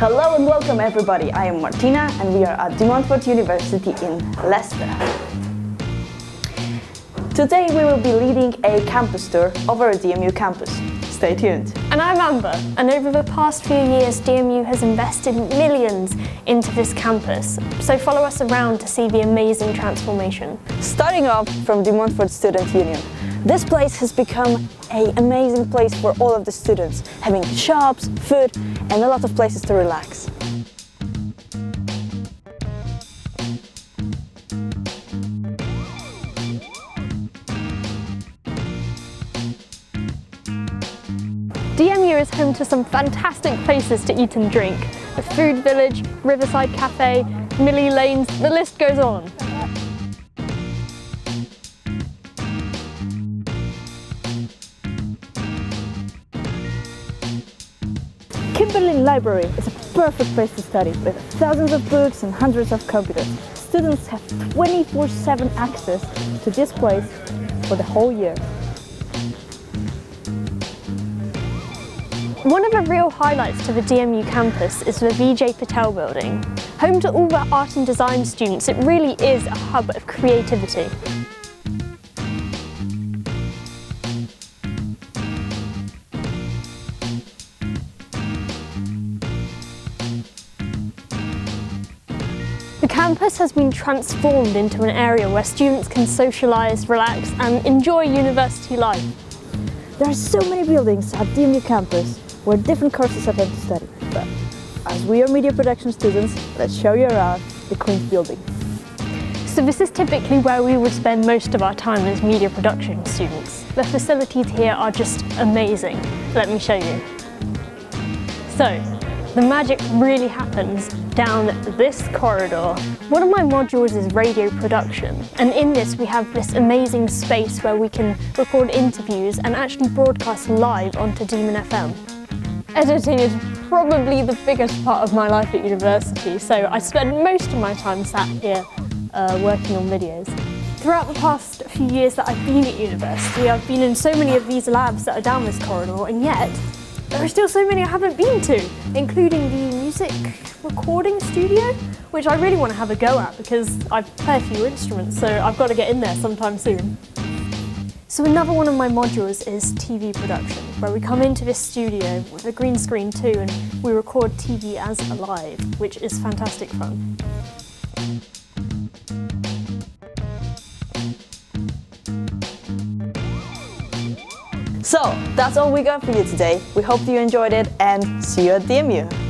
Hello and welcome everybody. I am Martyna and we are at De Montfort University in Leicester. Today we will be leading a campus tour of our DMU campus. Stay tuned. And I'm Amber, and over the past few years DMU has invested millions into this campus, so follow us around to see the amazing transformation. Starting off from De Montfort Student Union, this place has become an amazing place for all of the students, having shops, food and a lot of places to relax. DMU is home to some fantastic places to eat and drink. The Food Village, Riverside Cafe, Millie Lanes, the list goes on. Kimberlin Library is a perfect place to study with thousands of books and hundreds of computers. Students have 24-7 access to this place for the whole year. One of the real highlights to the DMU campus is the Vijay Patel building. Home to all the art and design students, it really is a hub of creativity. The campus has been transformed into an area where students can socialise, relax and enjoy university life. There are so many buildings at DMU campus where different courses are meant to study. But as we are media production students, let's show you around the Queen's building. So this is typically where we would spend most of our time as media production students. The facilities here are just amazing. Let me show you. So, the magic really happens down this corridor. One of my modules is radio production and in this we have this amazing space where we can record interviews and actually broadcast live onto Demon FM. Editing is probably the biggest part of my life at university so I spend most of my time sat here uh, working on videos. Throughout the past few years that I've been at university I've been in so many of these labs that are down this corridor and yet there are still so many I haven't been to, including the music recording studio, which I really want to have a go at because I play a few instruments, so I've got to get in there sometime soon. So another one of my modules is TV production, where we come into this studio with a green screen too, and we record TV as alive, which is fantastic fun. So, that's all we got for you today. We hope you enjoyed it and see you at DMU.